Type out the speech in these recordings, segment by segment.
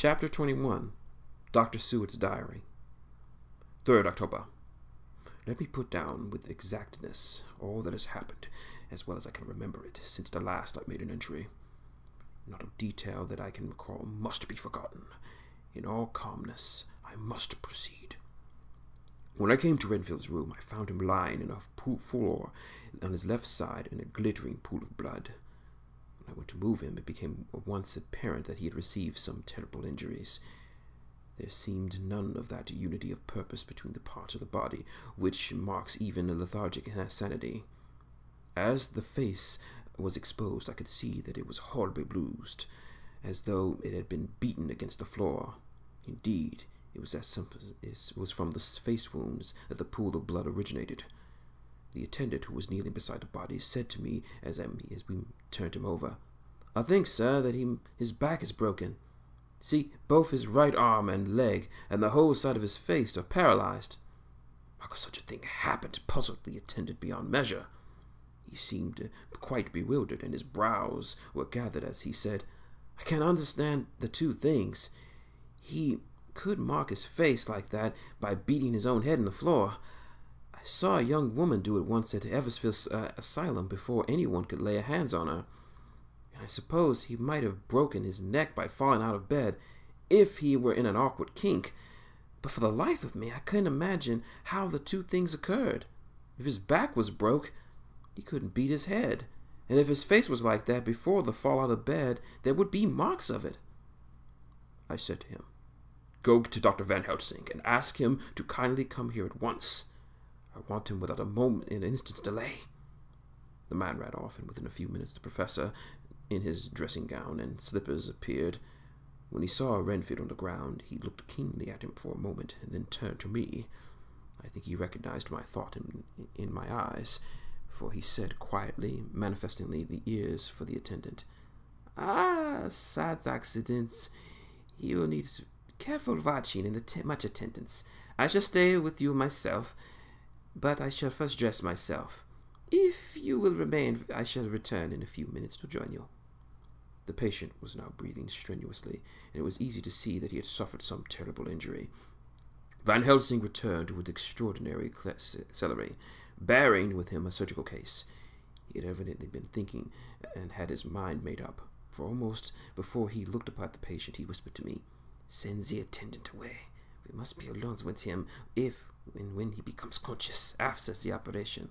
Chapter 21 Dr. Seward's Diary 3rd October. Let me put down with exactness all that has happened, as well as I can remember it, since the last I made an entry. Not a detail that I can recall must be forgotten. In all calmness, I must proceed. When I came to Renfield's room, I found him lying in a floor on his left side in a glittering pool of blood. I went to move him, it became at once apparent that he had received some terrible injuries. There seemed none of that unity of purpose between the parts of the body which marks even a lethargic insanity. As the face was exposed, I could see that it was horribly bruised, as though it had been beaten against the floor. Indeed, it was as as it was from the face wounds that the pool of blood originated. The attendant who was kneeling beside the body said to me as, as we turned him over, I think, sir, that he, his back is broken. See, both his right arm and leg and the whole side of his face are paralyzed. How could such a thing happen puzzled the attendant beyond measure. He seemed uh, quite bewildered, and his brows were gathered as he said, I can't understand the two things. He could mark his face like that by beating his own head in the floor. I saw a young woman do it once at Eversfield uh, Asylum before anyone could lay hands on her. And I suppose he might have broken his neck by falling out of bed if he were in an awkward kink. But for the life of me, I couldn't imagine how the two things occurred. If his back was broke, he couldn't beat his head. And if his face was like that before the fall out of bed, there would be marks of it. I said to him, Go to Dr. Van Helsing and ask him to kindly come here at once. I want him without a moment, an instant's delay. The man ran off, and within a few minutes the professor, in his dressing gown and slippers, appeared. When he saw Renfield on the ground, he looked keenly at him for a moment, and then turned to me. I think he recognized my thought in, in my eyes, for he said quietly, manifestingly the ears for the attendant, Ah, sad accidents. You will need careful watching and much attendance. I shall stay with you myself, but I shall first dress myself. If you will remain, I shall return in a few minutes to join you. The patient was now breathing strenuously, and it was easy to see that he had suffered some terrible injury. Van Helsing returned with extraordinary celerity, bearing with him a surgical case. He had evidently been thinking and had his mind made up, for almost before he looked upon the patient, he whispered to me, Send the attendant away. We must be alone with him if and when he becomes conscious after the operation.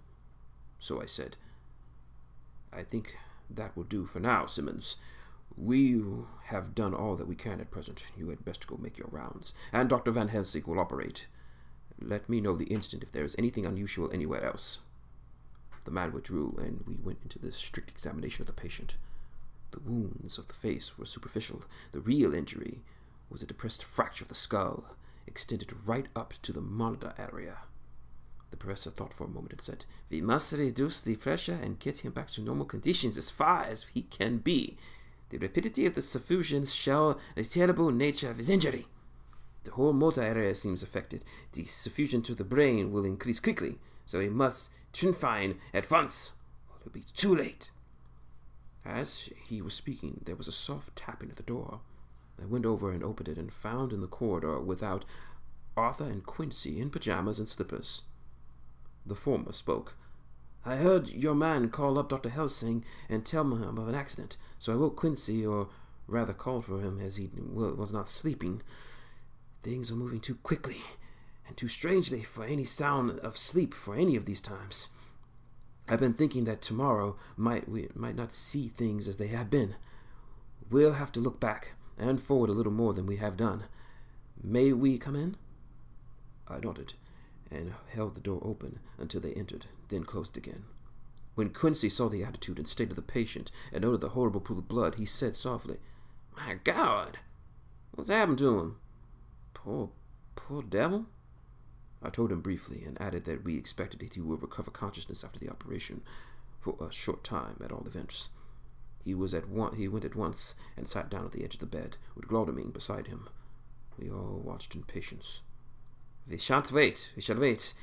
So I said, I think that will do for now, Simmons. We have done all that we can at present. You had best go make your rounds, and Dr. Van Helsing will operate. Let me know the instant if there is anything unusual anywhere else. The man withdrew, and we went into the strict examination of the patient. The wounds of the face were superficial. The real injury was a depressed fracture of the skull, extended right up to the motor area. The professor thought for a moment and said, We must reduce the pressure and get him back to normal conditions as far as he can be. The rapidity of the suffusions show the terrible nature of his injury. The whole motor area seems affected. The suffusion to the brain will increase quickly, so we must trephine at once, or it'll be too late. As he was speaking, there was a soft tapping at the door. I went over and opened it and found in the corridor without Arthur and Quincy in pajamas and slippers. The former spoke. I heard your man call up Dr. Helsing and tell him of an accident, so I woke Quincy, or rather called for him as he was not sleeping. Things are moving too quickly and too strangely for any sound of sleep for any of these times. I've been thinking that tomorrow might we might not see things as they have been. We'll have to look back and forward a little more than we have done. May we come in? I nodded and held the door open until they entered, then closed again. When Quincy saw the attitude and state of the patient and noted the horrible pool of blood, he said softly, My God! What's happened to him? Poor, poor devil. I told him briefly and added that we expected that he would recover consciousness after the operation, for a short time at all events. He was at one, he went at once and sat down at the edge of the bed, with Godalming beside him. We all watched in patience. We shan't wait, we shall wait,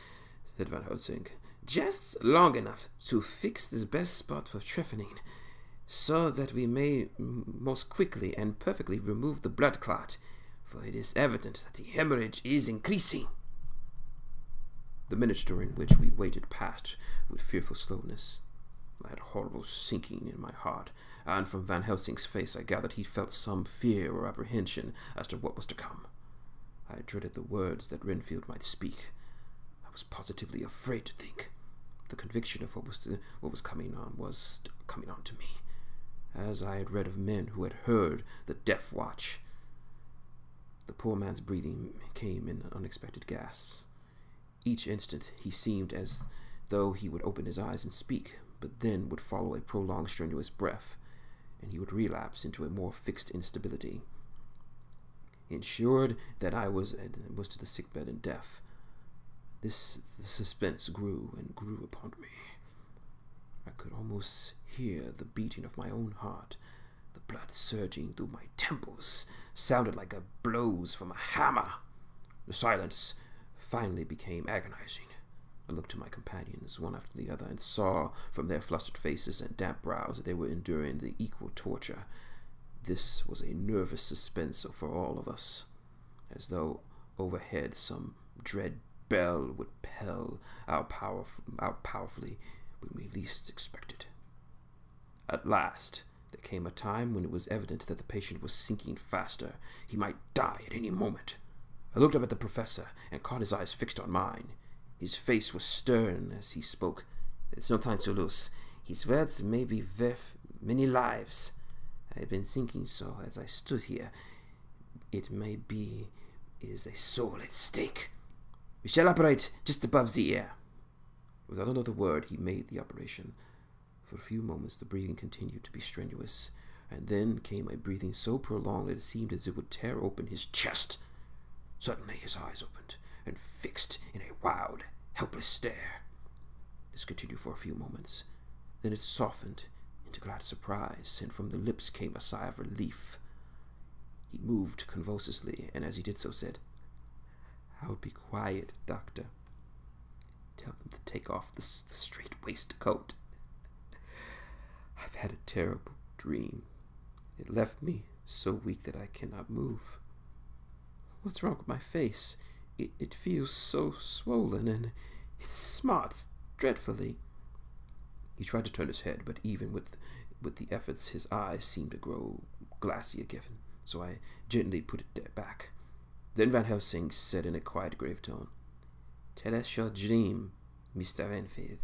said Van Helsing. Just long enough to fix the best spot for trephining, so that we may most quickly and perfectly remove the blood clot. for it is evident that the hemorrhage is increasing. The minutes during which we waited passed with fearful slowness. I had a horrible sinking in my heart, and from Van Helsing's face I gathered he felt some fear or apprehension as to what was to come. I dreaded the words that Renfield might speak. I was positively afraid to think. The conviction of what was to, what was coming on was coming on to me, as I had read of men who had heard the death watch. The poor man's breathing came in unexpected gasps. Each instant he seemed as though he would open his eyes and speak, but then would follow a prolonged strenuous breath, and he would relapse into a more fixed instability. Ensured that I was was to the sick bed and deaf, this suspense grew and grew upon me. I could almost hear the beating of my own heart. The blood surging through my temples sounded like a blows from a hammer. The silence finally became agonizing. I looked to my companions, one after the other, and saw from their flustered faces and damp brows that they were enduring the equal torture. This was a nervous suspense for all of us, as though overhead some dread bell would peal out, powerf- out powerfully when we least expected. At last, there came a time when it was evident that the patient was sinking faster. He might die at any moment. I looked up at the professor and caught his eyes fixed on mine. His face was stern as he spoke. There's no time to lose. His words may be worth many lives. I have been thinking so as I stood here. It may be is a soul at stake. We shall operate just above the ear. Without another word, he made the operation. For a few moments, the breathing continued to be strenuous, and then came a breathing so prolonged that it seemed as it would tear open his chest. Suddenly, his eyes opened and fixed in a wild, helpless stare. This continued for a few moments. Then it softened into glad surprise, and from the lips came a sigh of relief. He moved convulsively, and as he did so, said, I'll be quiet, Doctor. Tell them to take off the straight waistcoat. I've had a terrible dream. It left me so weak that I cannot move. What's wrong with my face? It, it feels so swollen and it smarts dreadfully. He tried to turn his head, but even with with the efforts, his eyes seemed to grow glassy again. So I gently put it back. Then Van Helsing said in a quiet, grave tone, Tell us your dream, Mr. Renfield.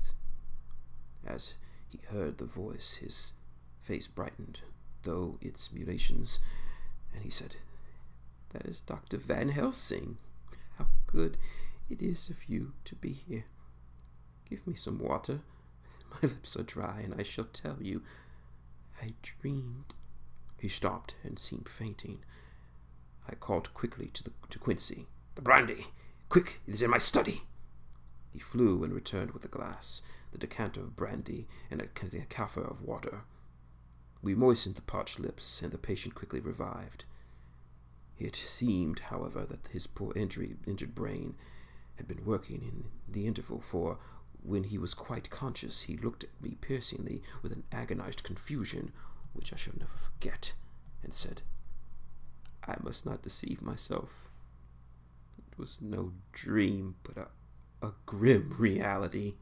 As he heard the voice, his face brightened, though its mutations, and he said, That is Dr. Van Helsing. How good it is of you to be here. Give me some water. My lips are dry, and I shall tell you. I dreamed. He stopped and seemed fainting. I called quickly to, the, to Quincy. The brandy! Quick, it is in my study! He flew and returned with a glass, the decanter of brandy, and a carafe of water. We moistened the parched lips, and the patient quickly revived. It seemed, however, that his poor injury, injured brain had been working in the interval, for when he was quite conscious, he looked at me piercingly with an agonized confusion which I shall never forget, and said, I must not deceive myself. It was no dream, but a, a grim reality.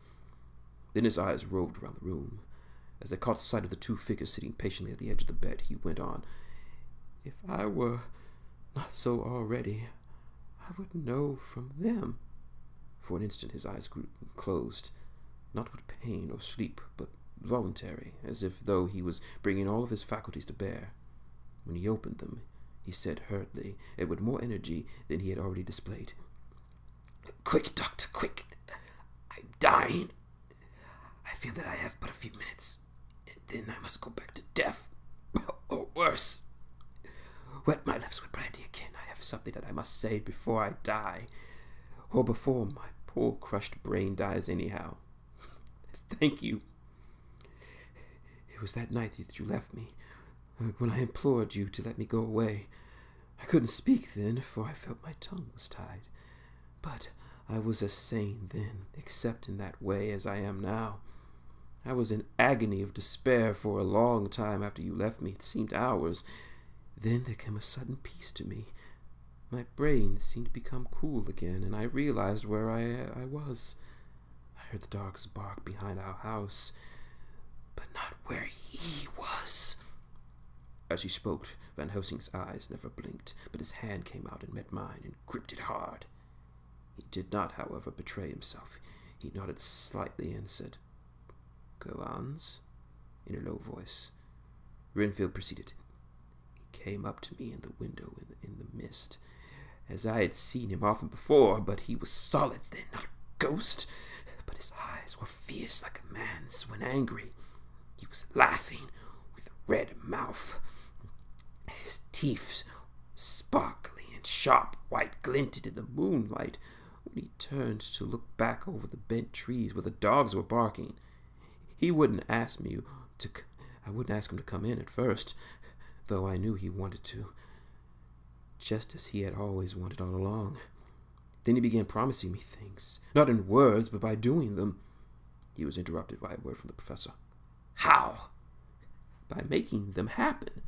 Then his eyes roved around the room. As I caught sight of the two figures sitting patiently at the edge of the bed, he went on, If I were not so already, I would know from them. For an instant his eyes grew closed, not with pain or sleep, but voluntary, as if though he was bringing all of his faculties to bear. When he opened them, he said hurriedly, and with more energy than he had already displayed. Quick, doctor, quick! I'm dying. I feel that I have but a few minutes, and then I must go back to death, or worse. Wet my lips with brandy again. I have something that I must say before I die, or before my poor crushed brain dies anyhow. Thank you. It was that night that you left me, when I implored you to let me go away. I couldn't speak then, for I felt my tongue was tied. But I was as sane then, except in that way as I am now. I was in agony of despair for a long time after you left me. It seemed hours. Then there came a sudden peace to me. My brain seemed to become cool again, and I realized where I, I was. I heard the dogs bark behind our house, but not where he was. As he spoke, Van Helsing's eyes never blinked, but his hand came out and met mine and gripped it hard. He did not, however, betray himself. He nodded slightly and said, Go ons, in a low voice. Renfield proceeded. He came up to me in the window in the, in the mist as I had seen him often before, but he was solid then, not a ghost. But his eyes were fierce like a man's when angry. He was laughing with a red mouth. His teeth, sparkling and sharp white, glinted in the moonlight when he turned to look back over the bent trees where the dogs were barking. He wouldn't ask me to. I wouldn't ask him to come in at first, though I knew he wanted to just as he had always wanted all along. Then he began promising me things, not in words, but by doing them. He was interrupted by a word from the professor. How? By making them happen.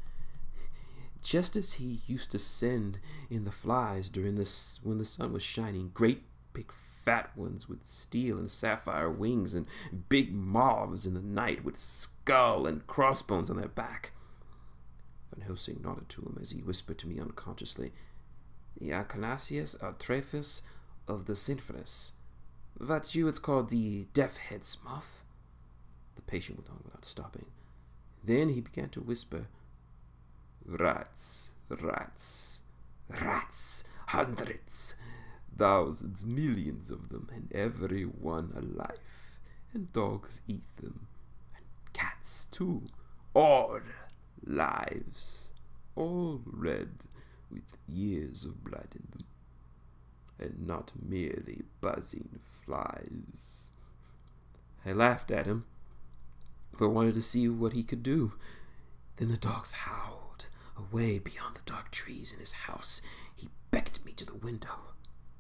Just as he used to send in the flies during this when the sun was shining, great big fat ones with steel and sapphire wings, and big moths in the night with skull and crossbones on their back. Helsing nodded to him as he whispered to me unconsciously, The Acherontia atropos of the Sphinges. That you would call the death-head's muff? The patient went on without stopping. Then he began to whisper, Rats, rats, rats, hundreds, thousands, millions of them, and every one alive. And dogs eat them, and cats too, all lives, all red with years of blood in them, and not merely buzzing flies. I laughed at him, for I wanted to see what he could do. Then the dogs howled. Away beyond the dark trees in his house, he beckoned me to the window.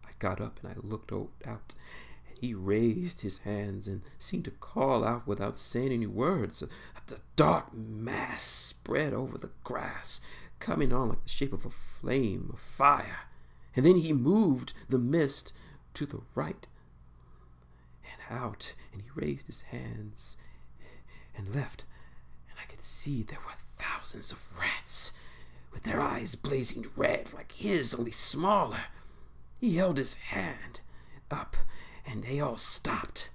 I got up and I looked out, he raised his hands and seemed to call out without saying any words. A dark mass spread over the grass, coming on like the shape of a flame of fire. And then he moved the mist to the right and out, and he raised his hands and left. And I could see there were thousands of rats with their eyes blazing red like his, only smaller. He held his hand up and they all stopped.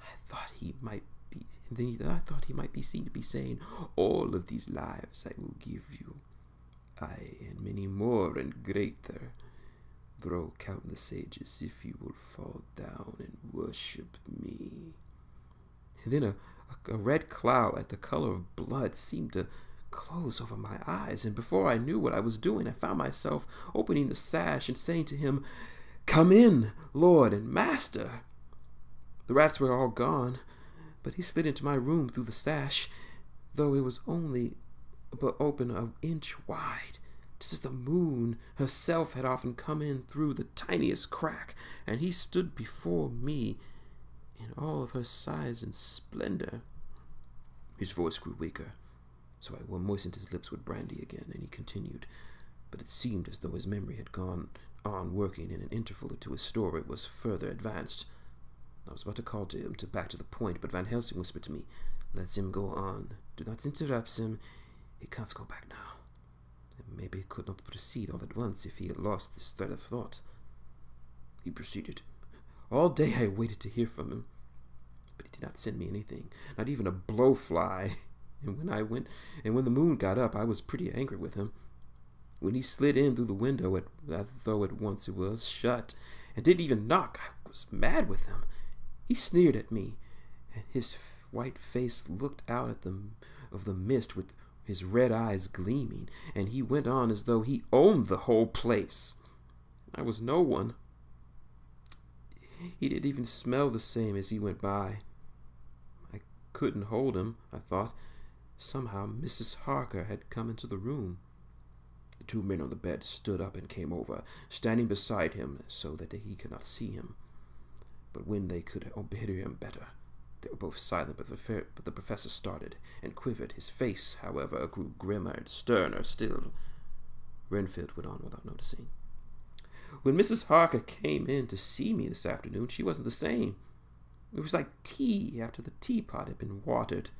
I thought he might be, then I thought he might be seen to be saying, "All of these lives I will give you, I and many more and greater." Throw countless sages if you will fall down and worship me. And then a, a, a red cloud like the color of blood seemed to close over my eyes, and before I knew what I was doing, I found myself opening the sash and saying to him, Come in, Lord and Master. The rats were all gone, but he slid into my room through the sash, though it was only but open an inch wide, just as the moon herself had often come in through the tiniest crack, and he stood before me in all of her size and splendor. His voice grew weaker, so I moistened his lips with brandy again, and he continued, but it seemed as though his memory had gone on working in an interval until his story was further advanced. I was about to call to him to back to the point, but Van Helsing whispered to me, Let him go on. Do not interrupt him. He can't go back now. And maybe he could not proceed all at once if he had lost this thread of thought. He proceeded. All day I waited to hear from him, but he did not send me anything, not even a blowfly. And when I went, and when the moon got up, I was pretty angry with him when he slid in through the window, at, though at once it was shut, and didn't even knock. I was mad with him. He sneered at me, and his white face looked out at them of the mist with his red eyes gleaming, and he went on as though he owned the whole place. I was no one. He didn't even smell the same as he went by. I couldn't hold him, I thought. Somehow Mrs. Harker had come into the room two men on the bed stood up and came over, standing beside him so that he could not see him. But when they could hear him better, they were both silent, but the, but the professor started and quivered. His face, however, grew grimmer and sterner still. Renfield went on without noticing. When Mrs. Harker came in to see me this afternoon, she wasn't the same. It was like tea after the teapot had been watered.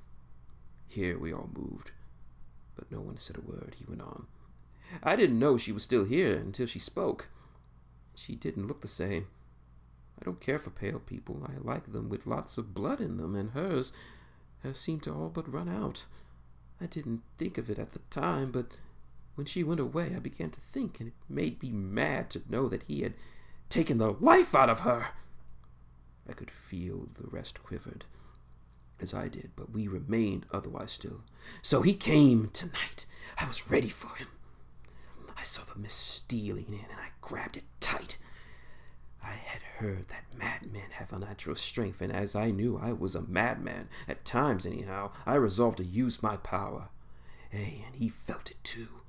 Here we all moved, but no one said a word. He went on. I didn't know she was still here until she spoke. She didn't look the same. I don't care for pale people. I like them with lots of blood in them, and hers have seemed to all but run out. I didn't think of it at the time, but when she went away, I began to think, and it made me mad to know that he had taken the life out of her. I could feel the rest quivered, as I did, but we remained otherwise still. So he came tonight. I was ready for him. I saw the mist stealing in, and I grabbed it tight. I had heard that madmen have unnatural strength, and as I knew I was a madman, at times anyhow, I resolved to use my power. Ay, and he felt it too,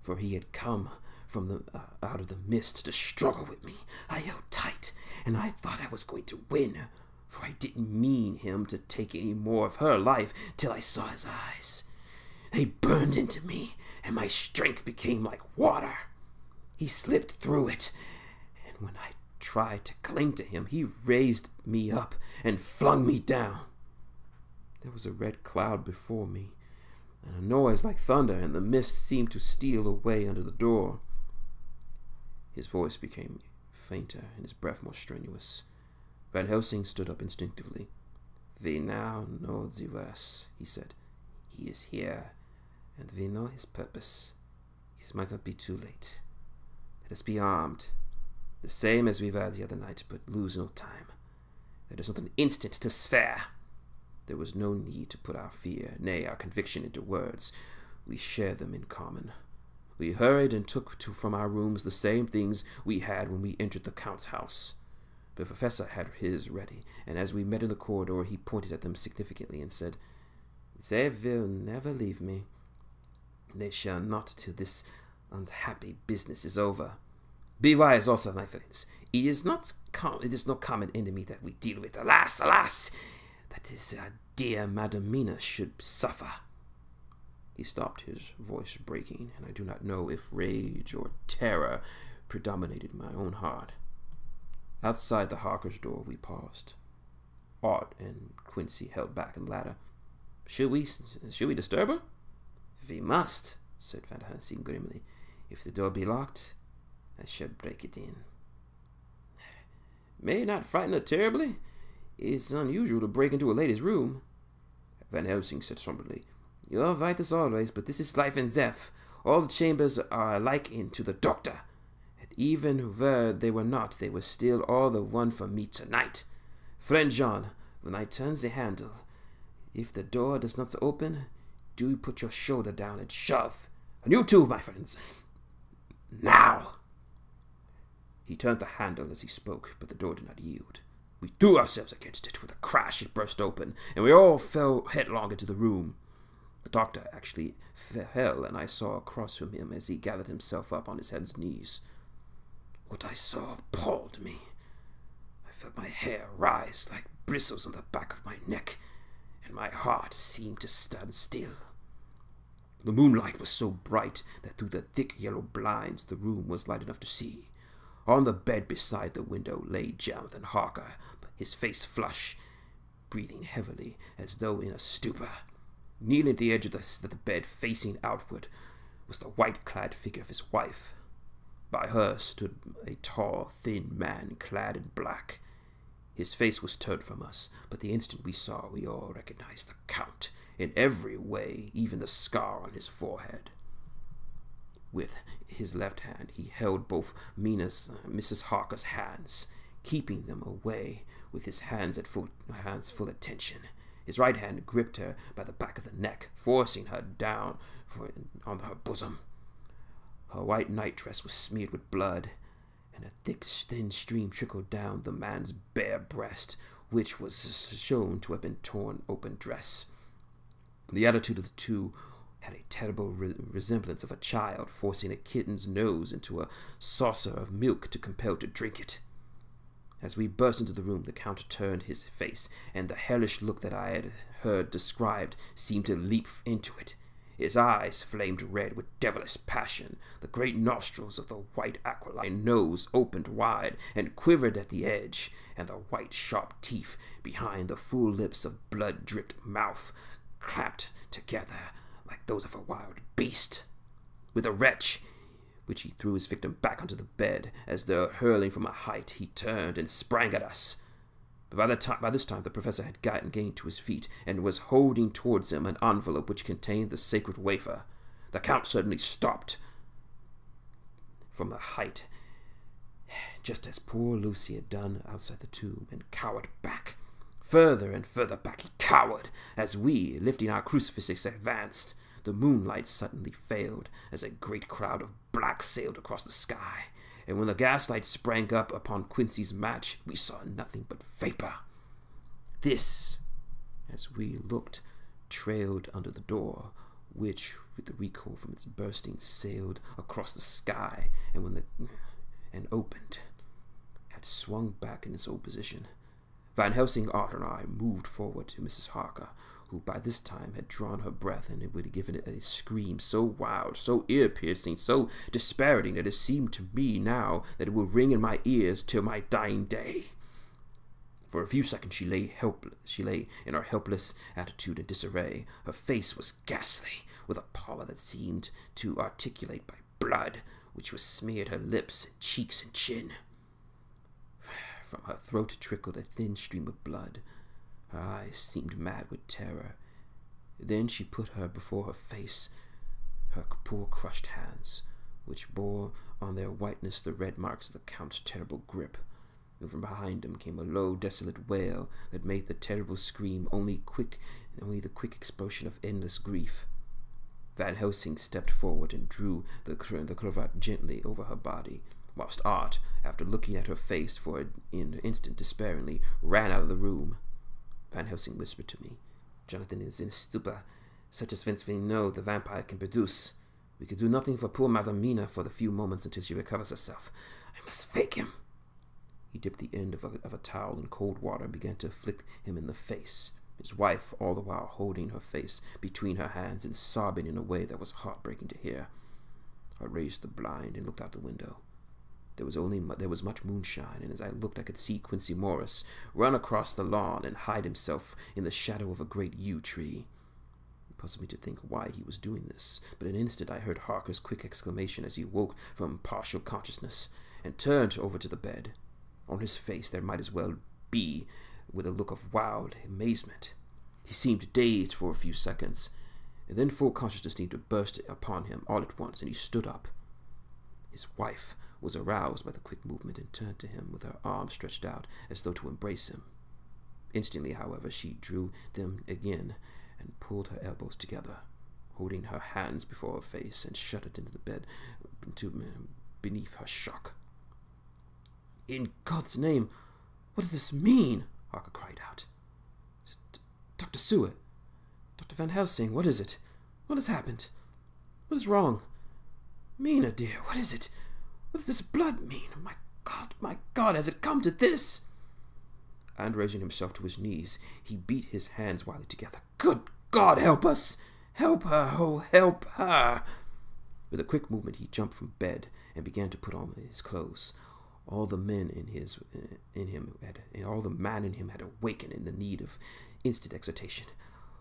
for he had come from the uh, out of the mist to struggle with me. I held tight, and I thought I was going to win, for I didn't mean him to take any more of her life till I saw his eyes. They burned into me, and my strength became like water. He slipped through it, and when I tried to cling to him, he raised me up and flung me down. There was a red cloud before me, and a noise like thunder, and the mist seemed to steal away under the door. His voice became fainter and his breath more strenuous. Van Helsing stood up instinctively. We now know the worst, he said. He is here, and we know his purpose. It might not be too late. Let us be armed, the same as we were the other night, but lose no time. There is not an instant to spare. There was no need to put our fear, nay, our conviction into words. We share them in common. We hurried and took to, from our rooms the same things we had when we entered the Count's house. The professor had his ready, and as we met in the corridor, he pointed at them significantly and said, They will never leave me. They shall not till this unhappy business is over. Be wise also, my friends. It is not com- it is no common enemy that we deal with. Alas, alas, that is our dear Madam Mina should suffer. He stopped, his voice breaking, and I do not know if rage or terror predominated in my own heart. Outside the Harker's door, we paused. Art and Quincy held back the ladder. Should we, should we disturb her? We must, said Van Helsing grimly. If the door be locked, I shall break it in. May not frighten her terribly. It's unusual to break into a lady's room. Van Helsing said somberly. You're right as always, but this is life and death. All the chambers are alike to the doctor. And even where they were not, they were still all the one for me tonight. Friend John, when I turn the handle, if the door does not open, do put your shoulder down and shove. And you too, my friends. Now! He turned the handle as he spoke, but the door did not yield. We threw ourselves against it. With a crash, it burst open, and we all fell headlong into the room. The doctor actually fell, and I saw across from him as he gathered himself up on his hands and knees. What I saw appalled me. I felt my hair rise like bristles on the back of my neck, and my heart seemed to stand still. The moonlight was so bright that through the thick yellow blinds the room was light enough to see. On the bed beside the window lay Jonathan Harker, his face flushed, breathing heavily as though in a stupor. Kneeling at the edge of the, the bed, facing outward, was the white clad figure of his wife. By her stood a tall, thin man clad in black. His face was turned from us, but the instant we saw, we all recognized the Count in every way, even the scar on his forehead. With his left hand, he held both Mina's, uh, Mrs. Harker's hands, keeping them away with his hands at full, hands full attention. His right hand gripped her by the back of the neck, forcing her down for, on her bosom. Her white nightdress was smeared with blood, and a thick, thin stream trickled down the man's bare breast, which was shown to have been torn open dress. The attitude of the two had a terrible re- resemblance of a child forcing a kitten's nose into a saucer of milk to compel to drink it. As we burst into the room, the Count turned his face, and the hellish look that I had heard described seemed to leap into it. His eyes flamed red with devilish passion. The great nostrils of the white aquiline nose opened wide and quivered at the edge, and the white sharp teeth behind the full lips of blood dripped mouth clamped together like those of a wild beast. With a retch, which he threw his victim back onto the bed, as though hurling from a height, he turned and sprang at us. But by, the time, by this time, the professor had gotten gained to his feet and was holding towards him an envelope which contained the sacred wafer. The count suddenly stopped from the height, just as poor Lucy had done outside the tomb, and cowered back. Further and further back he cowered, as we, lifting our crucifixes, advanced. The moonlight suddenly failed, as a great cloud of black sailed across the sky and when the gaslight sprang up upon Quincy's match, we saw nothing but vapor. This, as we looked, trailed under the door, which, with the recoil from its bursting, sailed across the sky, and when the and opened, had swung back in its old position. Van Helsing, Art, and I moved forward to Mrs. Harker, who by this time had drawn her breath and it would have given it a scream so wild, so ear piercing, so despairing that it seemed to me now that it would ring in my ears till my dying day. For a few seconds she lay helpless. She lay in her helpless attitude in disarray. Her face was ghastly, with a pallor that seemed to articulate by blood, which was smeared her lips and cheeks and chin. From her throat trickled a thin stream of blood. Her eyes seemed mad with terror. Then she put her before her face, her poor crushed hands, which bore on their whiteness the red marks of the Count's terrible grip, and from behind him came a low, desolate wail that made the terrible scream only quick, only the quick expression of endless grief. Van Helsing stepped forward and drew the, the cravat gently over her body, whilst Art, after looking at her face for an instant despairingly, ran out of the room. Van Helsing whispered to me. Jonathan is in a stupor, such as Vince know the vampire can produce. We could do nothing for poor Madame Mina for the few moments until she recovers herself. I must fake him. He dipped the end of a, of a towel in cold water and began to flick him in the face, his wife all the while holding her face between her hands and sobbing in a way that was heartbreaking to hear. I raised the blind and looked out the window. There was only there was much moonshine, and as I looked, I could see Quincy Morris run across the lawn and hide himself in the shadow of a great yew tree. It puzzled me to think why he was doing this, but in an instant I heard Harker's quick exclamation as he woke from partial consciousness and turned over to the bed. On his face there might as well be with a look of wild amazement. He seemed dazed for a few seconds, and then full consciousness seemed to burst upon him all at once, and he stood up. His wife was aroused by the quick movement and turned to him with her arms stretched out as though to embrace him. Instantly, however, she drew them again and pulled her elbows together, holding her hands before her face and shuddered into the bed into, beneath her shock. In God's name, what does this mean? Harker cried out. Dr. Seward, Dr. Van Helsing, what is it? What has happened? What is wrong? Mina, dear, what is it? What does this blood mean? Oh my God, my God, has it come to this? And raising himself to his knees, he beat his hands wildly together. Good God, help us! Help her! Oh, help her! With a quick movement, he jumped from bed and began to put on his clothes. All the men in his eh, in him had eh, all the man in him had awakened in the need of instant excitation.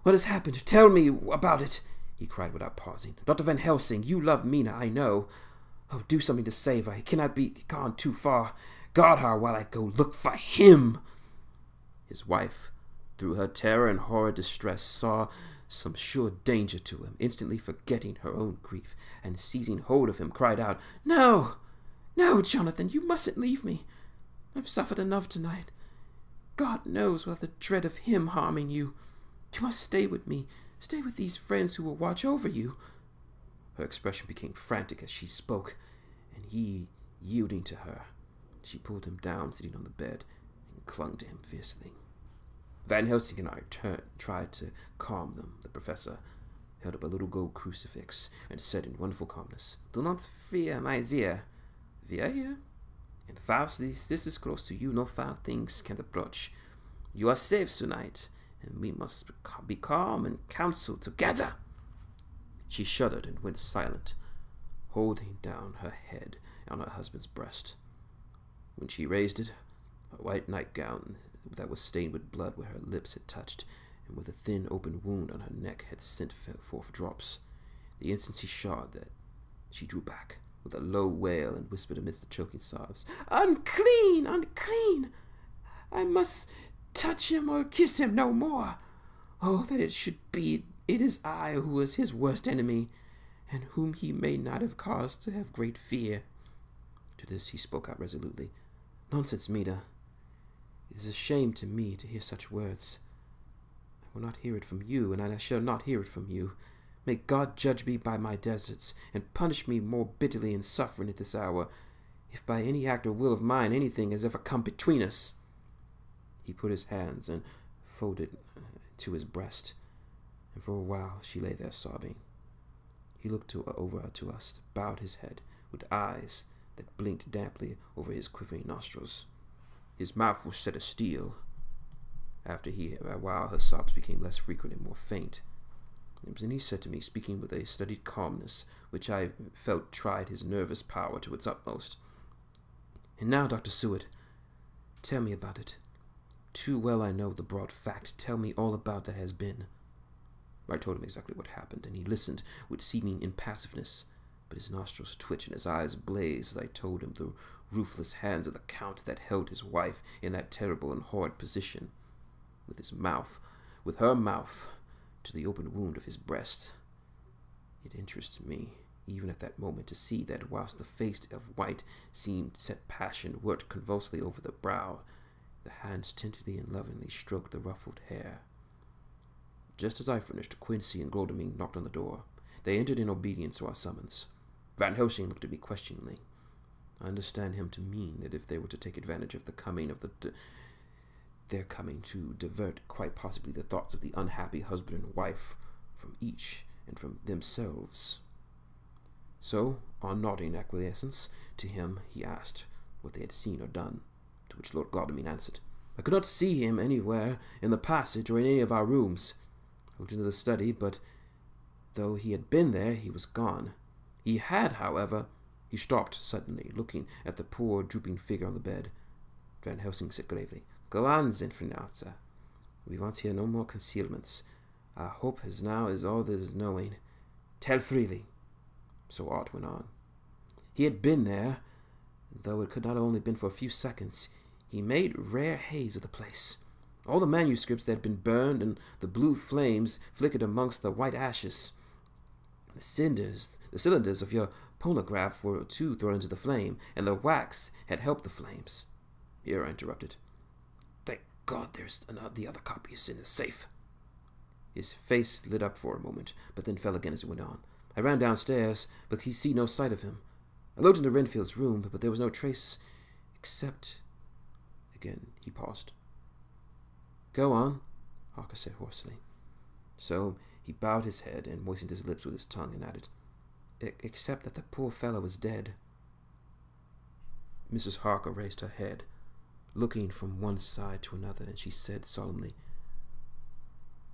What has happened? Tell me about it! he cried without pausing. Dr. Van Helsing, you love Mina, I know. Oh, do something to save her. He cannot be gone too far. Guard her while I go look for him. His wife, through her terror and horror distress, saw some sure danger to him, instantly forgetting her own grief, and seizing hold of him, cried out, No! No, Jonathan, you mustn't leave me. I've suffered enough tonight. God knows what the dread of him harming you. You must stay with me. Stay with these friends who will watch over you. Her expression became frantic as she spoke, and he, yielding to her, she pulled him down, sitting on the bed, and clung to him fiercely. Van Helsing and I turned, tried to calm them. The professor held up a little gold crucifix and said in wonderful calmness, Do not fear, my dear. We are here. And this, this is close to you. No foul things can approach. You are safe tonight, and we must be calm and counsel together. She shuddered and went silent, holding down her head on her husband's breast. When she raised it, her white nightgown that was stained with blood where her lips had touched, and with a thin open wound on her neck had sent forth drops. The instant she saw that, she drew back with a low wail and whispered amidst the choking sobs, Unclean! Unclean! I must touch him or kiss him no more. Oh, that it should be it is I who was his worst enemy, and whom he may not have caused to have great fear. To this he spoke out resolutely. Nonsense, Mina. It is a shame to me to hear such words. I will not hear it from you, and I shall not hear it from you. May God judge me by my deserts, and punish me more bitterly in suffering at this hour, if by any act or will of mine anything has ever come between us. He put his hands and folded to his breast, and for a while she lay there sobbing. He looked to, over to us, bowed his head, with eyes that blinked damply over his quivering nostrils. His mouth was set of steel. After he, a while, her sobs became less frequent and more faint. He said to me, speaking with a studied calmness, which I felt tried his nervous power to its utmost, And now, Dr. Seward, tell me about it. Too well I know the broad fact. Tell me all about that has been. I told him exactly what happened, and he listened with seeming impassiveness, but his nostrils twitched and his eyes blazed as I told him the ruthless hands of the Count that held his wife in that terrible and horrid position, with his mouth, with her mouth, to the open wound of his breast. It interested me, even at that moment, to see that whilst the face of white seemed set passion worked convulsively over the brow, the hands tenderly and lovingly stroked the ruffled hair. Just as I finished, Quincy and Godalming knocked on the door. They entered in obedience to our summons. Van Helsing looked at me questioningly. I understand him to mean that if they were to take advantage of the coming of the d- their coming to divert quite possibly the thoughts of the unhappy husband and wife from each and from themselves. So, on nodding acquiescence to him, he asked what they had seen or done to which Lord Godalming answered. I could not see him anywhere in the passage or in any of our rooms. Looked into the study, but though he had been there, he was gone. He had, however, he stopped suddenly, looking at the poor drooping figure on the bed. Van Helsing said gravely, Go on, Zinfernauza. We want here no more concealments. Our hope is now is all that is knowing. Tell freely. So Art went on. He had been there, though it could not have only been for a few seconds. He made rare haze of the place. All the manuscripts that had been burned and the blue flames flickered amongst the white ashes. The cinders, the cylinders of your phonograph were too thrown into the flame, and the wax had helped the flames. Here I interrupted. Thank God there's uh, the other copies in the safe. His face lit up for a moment, but then fell again as he went on. I ran downstairs, but could see no sight of him. I looked into Renfield's room, but there was no trace except Again he paused. Go on, Harker said hoarsely. So he bowed his head and moistened his lips with his tongue and added, Except that the poor fellow is dead. Mrs. Harker raised her head, looking from one side to another, and she said solemnly,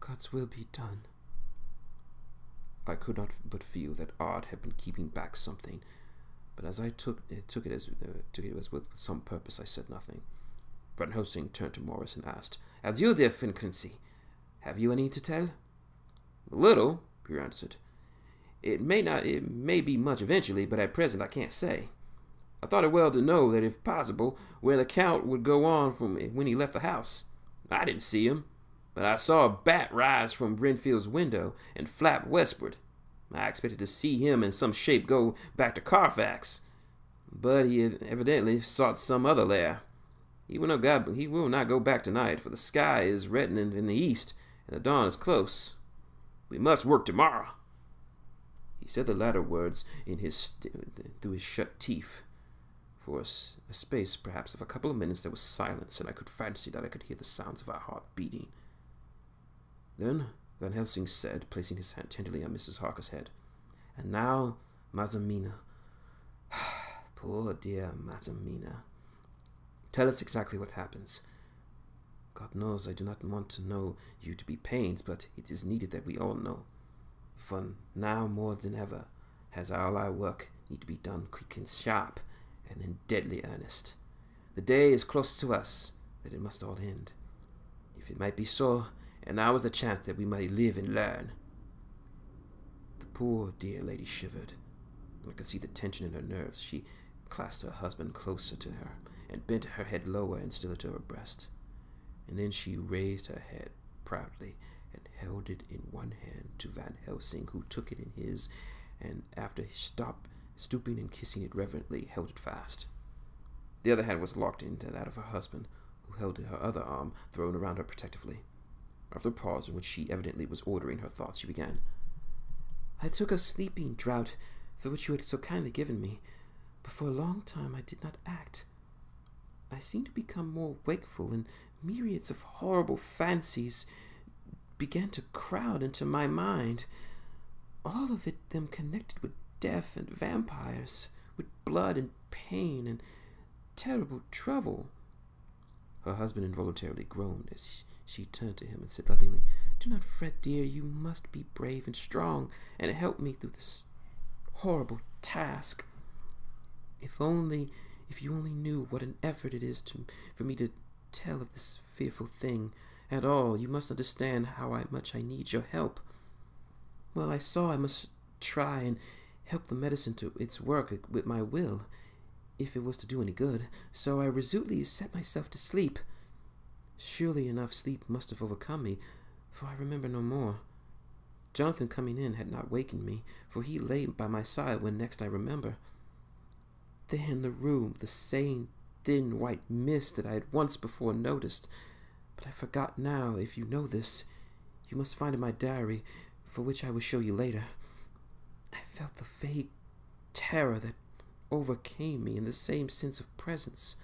God's will be done. I could not but feel that Art had been keeping back something, but as I took it, took it as uh, took it as with some purpose, I said nothing. Van Helsing turned to Morris and asked, Adieu, dear Fincrancy. Have you any to tell? A little, Peter answered. It may not it may be much eventually, but at present I can't say. I thought it well to know that if possible, where the Count would go on from when he left the house. I didn't see him, but I saw a bat rise from Renfield's window and flap westward. I expected to see him in some shape go back to Carfax, but he had evidently sought some other lair. He will not go, he will not go back tonight, for the sky is reddening in the east, and the dawn is close. We must work tomorrow. He said the latter words in his through his shut teeth. For a, a space, perhaps, of a couple of minutes, there was silence, and I could fancy that I could hear the sounds of our heart beating. Then Van Helsing said, placing his hand tenderly on Mrs. Harker's head, And now, Madam Mina. Poor dear Madam Mina. Tell us exactly what happens. God knows I do not want to know you to be pained, but it is needed that we all know. For now more than ever has all our work need to be done quick and sharp, and in deadly earnest. The day is close to us that it must all end. If it might be so, and now is the chance that we might live and learn. The poor dear lady shivered. I could see the tension in her nerves. She clasped her husband closer to her and bent her head lower and stiller to her breast. And then she raised her head proudly and held it in one hand to Van Helsing, who took it in his, and after he stopped, stooping and kissing it reverently, held it fast. The other hand was locked into that of her husband, who held her other arm thrown around her protectively. After a pause in which she evidently was ordering her thoughts, she began. I took a sleeping draught for which you had so kindly given me, but for a long time I did not act. I seemed to become more wakeful, and myriads of horrible fancies began to crowd into my mind, all of it them connected with death and vampires, with blood and pain and terrible trouble. Her husband involuntarily groaned as she turned to him and said lovingly, Do not fret, dear. You must be brave and strong and help me through this horrible task. If only, if you only knew what an effort it is to, for me to tell of this fearful thing at all, you must understand how I, much I need your help. Well, I saw I must try and help the medicine to its work with my will, if it was to do any good, so I resolutely set myself to sleep. Surely enough sleep must have overcome me, for I remember no more. Jonathan coming in had not wakened me, for he lay by my side when next I remember. There in the room, the same thin white mist that I had once before noticed, but I forgot now, if you know this, you must find in my diary, for which I will show you later. I felt the vague terror that overcame me in the same sense of presence.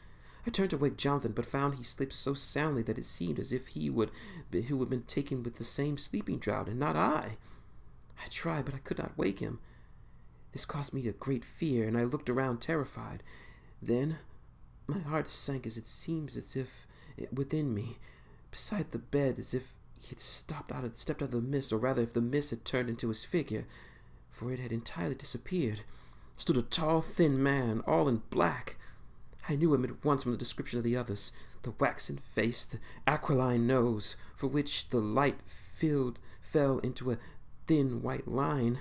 I turned to wake Jonathan, but found he slept so soundly that it seemed as if he would be, who had been taken with the same sleeping draught, and not I. I tried, but I could not wake him. This caused me a great fear, and I looked around terrified. Then my heart sank as it seems as if it, within me, beside the bed, as if he had stopped out of, stepped out of the mist, or rather, if the mist had turned into his figure, for it had entirely disappeared, stood a tall, thin man, all in black. I knew him at once from the description of the others the waxen face, the aquiline nose, for which the light filled fell into a thin white line,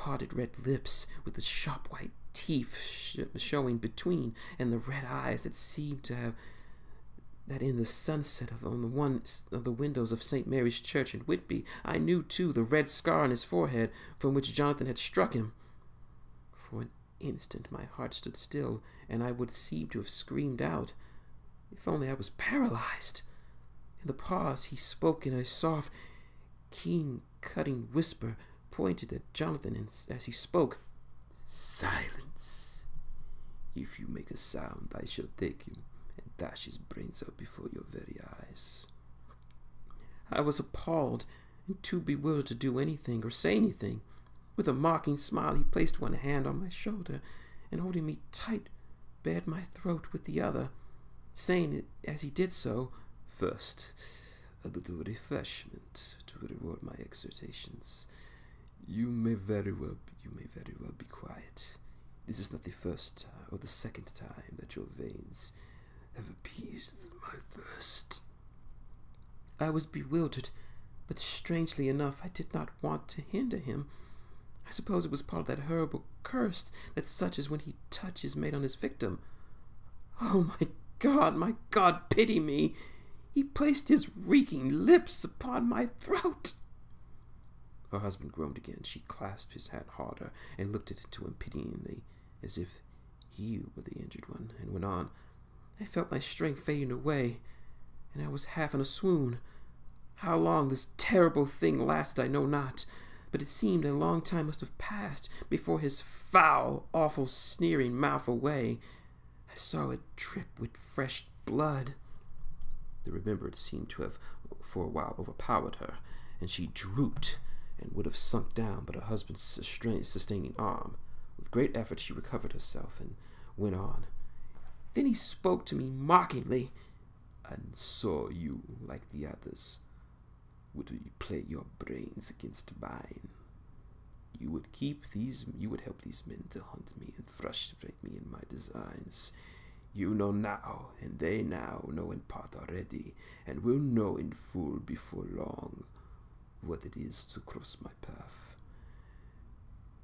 parted red lips with the sharp white teeth sh showing between, and the red eyes that seemed to have that in the sunset of on the one of the windows of St. Mary's Church in Whitby, I knew too the red scar on his forehead from which Jonathan had struck him. For an instant my heart stood still, and I would seem to have screamed out. If only I was paralyzed. In the pause he spoke in a soft, keen, cutting whisper, pointed at Jonathan, and as he spoke, Silence. If you make a sound, I shall take him and dash his brains out before your very eyes. I was appalled and too bewildered to do anything or say anything. With a mocking smile, he placed one hand on my shoulder and, holding me tight, bared my throat with the other, saying as he did so, First, a little refreshment to reward my exhortations. You may very well, you may very well be quiet. This is not the first or the second time that your veins have appeased my thirst. I was bewildered, but strangely enough, I did not want to hinder him. I suppose it was part of that horrible curse that such as when he touches made on his victim. Oh, my God, my God, pity me! He placed his reeking lips upon my throat. Her husband groaned again. She clasped his hand harder and looked into him pityingly, as if he were the injured one, and went on. I felt my strength fading away, and I was half in a swoon. How long this terrible thing lasted I know not, but it seemed a long time must have passed before his foul, awful, sneering mouth away. I saw it drip with fresh blood. The remembrance seemed to have for a while overpowered her, and she drooped and would have sunk down but her husband's sustaining arm. With great effort she recovered herself and went on. Then he spoke to me mockingly. And saw you, like the others, would you play your brains against mine? You would keep these you would help these men to hunt me and frustrate me in my designs. You know now, and they now know in part already, and will know in full before long what it is to cross my path.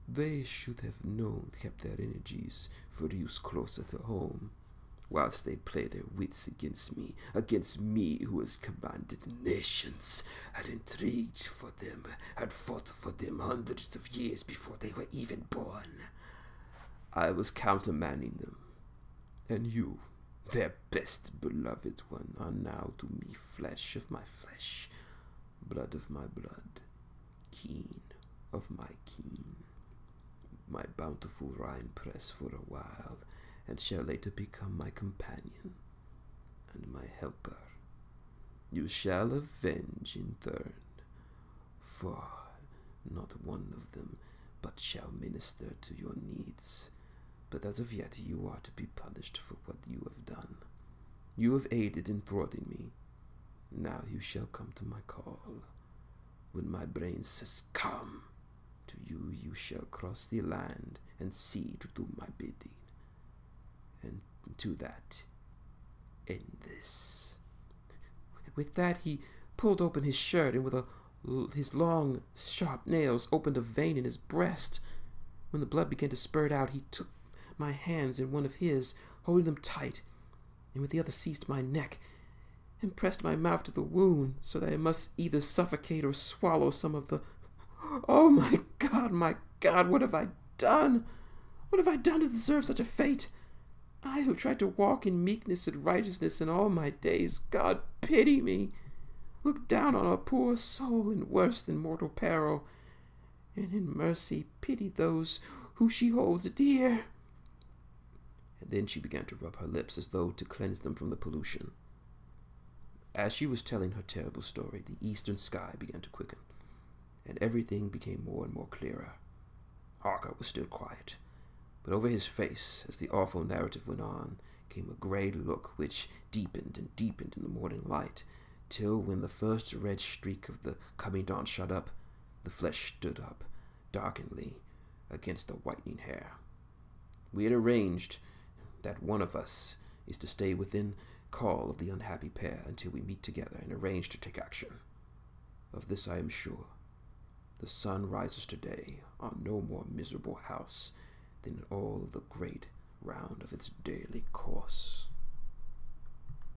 They should have known, kept their energies for use closer to home, whilst they play their wits against me, against me who has commanded nations, had intrigued for them, had fought for them hundreds of years before they were even born. I was countermanding them, and you, their best beloved one, are now to me flesh of my flesh, blood of my blood, keen of my keen, my bountiful Rhine press for a while, and shall later become my companion and my helper. You shall avenge in turn, for not one of them but shall minister to your needs. But as of yet you are to be punished for what you have done. You have aided in thwarting me. Now you shall come to my call. When my brain says come, to you you shall cross the land and see to do my bidding and to that end this. With that, he pulled open his shirt and with a, his long, sharp nails opened a vein in his breast. When the blood began to spurt out, he took my hands in one of his, holding them tight, and with the other seized my neck and pressed my mouth to the wound so that I must either suffocate or swallow some of the. Oh my God, my God, what have I done? What have I done to deserve such a fate? I who tried to walk in meekness and righteousness in all my days, God pity me. Look down on a poor soul in worse than mortal peril, and in mercy pity those who she holds dear. And then she began to rub her lips as though to cleanse them from the pollution. As she was telling her terrible story, the eastern sky began to quicken, and everything became more and more clearer. Harker was still quiet but over his face, as the awful narrative went on, came a grey look which deepened and deepened in the morning light, till when the first red streak of the coming dawn shut up, the flesh stood up, darkeningly, against the whitening hair. We had arranged that one of us is to stay within call of the unhappy pair until we meet together and arrange to take action. Of this I am sure. The sun rises today on no more miserable house than all the great round of its daily course.